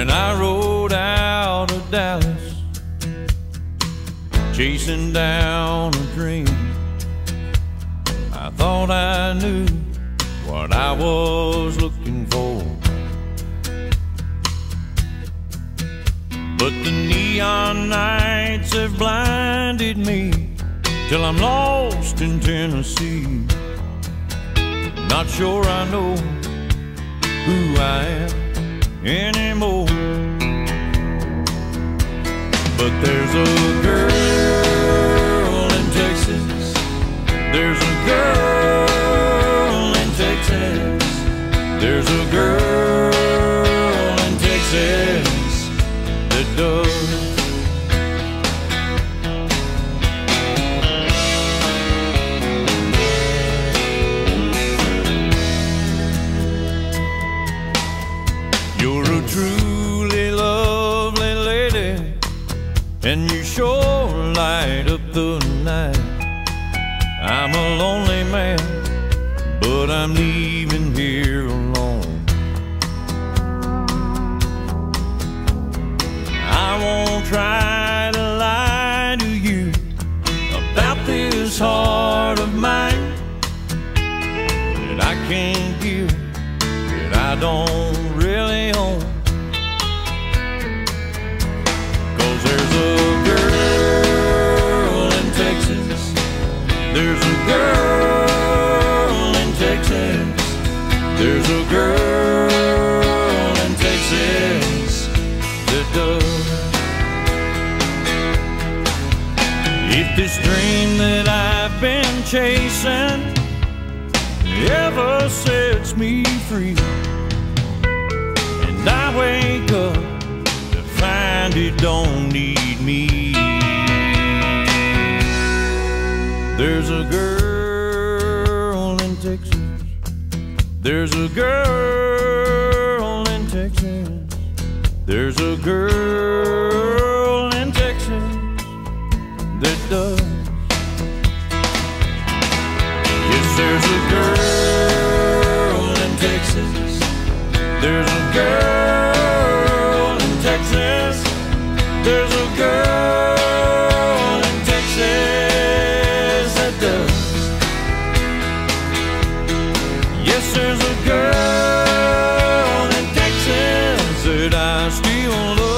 When I rode out of Dallas, chasing down a dream, I thought I knew what I was looking for. But the neon nights have blinded me till I'm lost in Tennessee. Not sure I know who I am anymore. But there's a girl in Texas. There's a girl in Texas. There's a girl in Texas that does. You're a truly lovely lady, and you sure light up the night. I'm a lonely man, but I'm leaving here alone. I won't try to lie to you about this heart of mine that I can't give, that I don't really own. Cause there's a girl in Texas. There's a girl in Texas. There's a girl in Texas that does. If this dream that I've been chasing ever sets me free, and I wake up to find it don't need me. There's a girl in Texas. There's a girl in Texas. There's a girl There's a girl in Texas. There's a girl in Texas that does. Yes, there's a girl in Texas that I still love.